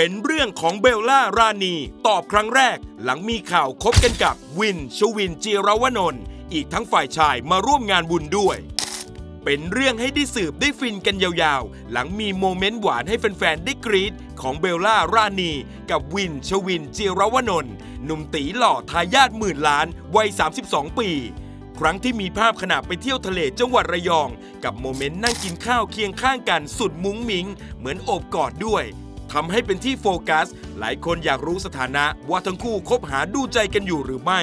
เป็นเรื่องของเบลล่ารานี ตอบครั้งแรก หลังมีข่าวคบกันกับวิลชวิณเจียรวนนท์อีกทั้งฝ่ายชายมาร่วมงานบุญด้วย เป็นเรื่องให้ได้สืบได้ฟินกันยาวๆ หลังมี moment หวานให้แฟนๆ ได้กรี๊ดของเบลล่ารานี กับวิลชวิณเจียรวนนท์หนุ่มตี๋หล่อทายาทหมื่นล้านวัย 32 ปีครั้งที่มีภาพขณะไปเที่ยวทะเลจังหวัดระยอง กับ moment นั่งกินข้าวเคียงข้างกันสุดมุ้งมิง เหมือนโอบกอดด้วย ทำให้เป็นที่โฟกัส หลายคนอยากรู้สถานะว่าทั้งคู่คบหาดูใจกันอยู่หรือไม่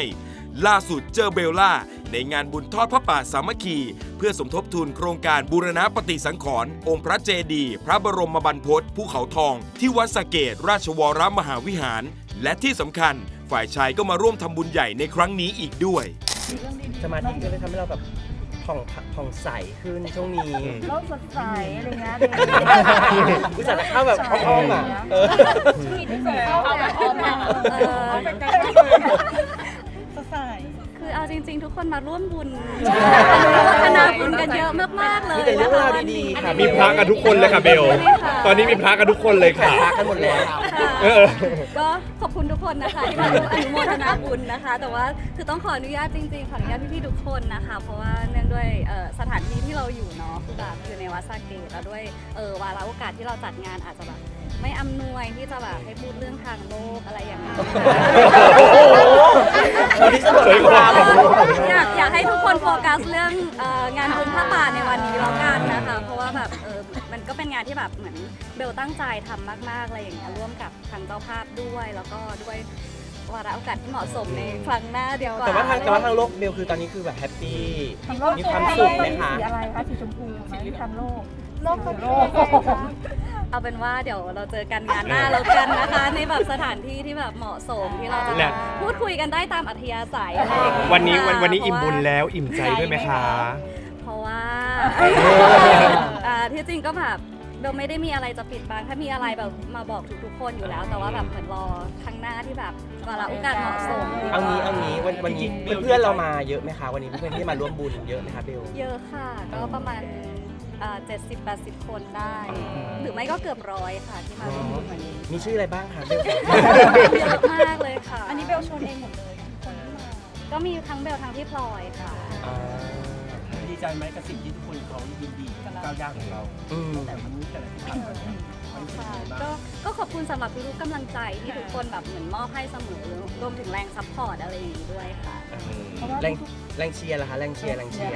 ล่าสุดเจอเบลล่า ในงานบุญทอดพระป่าสามัคคี เพื่อสมทบทุนโครงการบูรณะปฏิสังขรณ์องค์พระเจดีย์พระบรมบรรพตภูเขาทอง ที่วัดสะเกตราชวรมหาวิหาร และที่สำคัญ ฝ่ายชายก็มาร่วมทำบุญใหญ่ในครั้งนี้อีกด้วยสมาธิก็เลยทำให้เราแบบ ผ่องผ่องใสขึ้นช่วงนี้โลกสดใสอะไรเงี้ยกูจัดเข้าแบบอ้อมๆอะเออเข้าแบบออมมาเออสดใสคือเอาจริง ๆ ทุกคนมาร่วมบุญพัฒนาบุญกันเยอะมากๆเลยมีแต่เรื่องราวดีๆค่ะมีพระกันทุกคนเลยค่ะเบล ตอนนี้มีพระกันทุกคนเลยค่ะพักกันหมดแล้วเออก็ขอบคุณทุกคนนะคะที่มาร่วมอนุโมทนาบุญนะคะ แต่ว่าคือต้องขออนุญาตจริงๆขออนุญาตพี่ๆทุกคนนะคะ เพราะว่าเนื่องด้วยเอ่อ สถานที่ที่เราอยู่เนาะคือแบบอยู่ในวัดสาเกตแล้วด้วยเออวาระโอกาสที่เราจัดงานอาจจะแบบไม่อำนวยที่จะแบบให้พูดเรื่องทางโลกอะไรอย่างนี้ยวันนี้สนุกสวยกว่าอยากอยากให้ทุกคนโฟกัสเรื่องเอ่องานบุญผ้าป่าในวันนี้แล้วกันนะคะเพราะว่าแบบเออมันก็เป็นงานที่แบบเหมือนเบลตั้งใจทำมากๆอะไรอย่างเงี้ยร่วมกับทางเจ้าภาพด้วยแล้วก็ด้วย วาระโอกาสที่เหมาะสมในครั้งหน้าเดียวกว่าแต่ว่าทางแต่ว่าทางโลกเบลคือตอนนี้คือแบบแฮปปี้มีความสุขไหมคะสีอะไรคะสีชมพูไหมทางโลกโลกโลกเอาเป็นว่าเดี๋ยวเราเจอกันงานหน้าแล้วกันนะคะ ในแบบสถานที่ที่แบบเหมาะสมที่เราจะแหละพูดคุยกันได้ตามอัธยาศัยอะไรอย่างเงี้ยวันนี้วันค่ะวันนี้เพอิ่มราะบุญว่าแล้วอิ่มใจด้วยไหมคะ เพราะว่าอ่าที่จริงก็แบบ เบลไม่ได้มีอะไรจะปิดบังถ้ามีอะไรแบบมาบอกทุกๆคนอยู่แล้ว แต่ว่าแบบเหมือนรอครั้งหน้าที่แบบวาระโอกาสเหมาะสมดีกว่เอางี้เอางี้วันวันนี้เพื่อนๆเรามาเยอะไหมคะวันนี้เพื่อนๆที่มาร่วมบุญเยอะไหมคะเบล เยอะค่ะ ก็ประมาณเจ็ดสิบแปดสิบคนได้ หรือไม่ก็เกือบร้อยค่ะที่มาร่วมบุญวันนี้มีชื่ออะไรบ้างคะเบลเยอะมากเลยค่ะ อันนี้เบลชนเองหมดเลยคนที่มาก็มีทั้งเบลทั้งพี่พลอยค่ะอ่า ดีใจไหมกับสิ่งที่ทุกคนเขายินดีกับก้าวยากของเราอืมแต่วันนี้แต่ละที่ผ่านมาเนี่ยมันรู้สึก ค่ะยังไงบ้างก็ก็ขอบคุณสำหรับทุกๆกำลังใจที่ทุกคนแบบเหมือนมอบให้เสมอรวมถึงแรง support อะไรอย่างนี้ด้วยค่ะ แรงแรงเชียร์ล่ะคะแรงเชียร์แรงเชียร์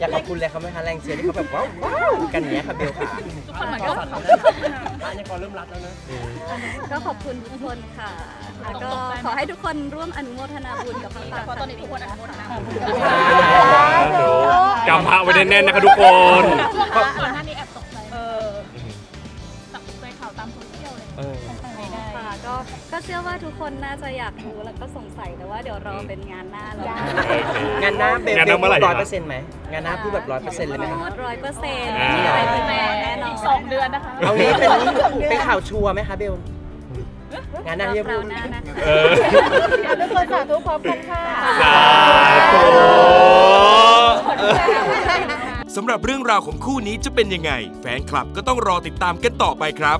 อยากขอบคุณเลยเขาไหมคะแรงเชียร์ที่เขาแบบว้าวว้าวกันเนี้ยค่ะเบลค่ะทุกคนเหมือนกับฝันแล้วนะพระยังพอเริ่มรักแล้วนะก็ขอบคุณทุกคนค่ะ แล้วก็ขอให้ทุกคนร่วมอนุโมทนาบุญกับผ้าป่าตอนนี้ทุกคนอนุโมทนาบุญ กำพระไว้แน่นๆนะคะทุกคนก่อนหน้านี้แอบตก ก็ก็เชื่อว่าทุกคนน่าจะอยากรู้แล้วก็สงสัยแต่ว่าเดี๋ยวรอเป็นงานหน้าแล้วกัน งานหน้าเบลงานหเบน้าลเมื่อไหร่ ร้อยเปอร์เซ็นต์ไหมงานหน้าพูดแบบร้อยเปอร์เซ็นต์เลยไหมคะพูดร้อยเปอร์เซ็นต์อ่า มีอะไรที่แน่แน่นอนสองเดือนนะคะ เอางี้เป็นเป็นข่าวชัวร์ไหมคะเบล งานหน้าที่จะคพูราวดหน้านะคะ เออทุกคนสาธุพร้อมกันค่ะ สาธุ สำหรับเรื่องราวของคู่นี้จะเป็นยังไง แฟนคลับก็ต้องรอติดตามกันต่อไปครับ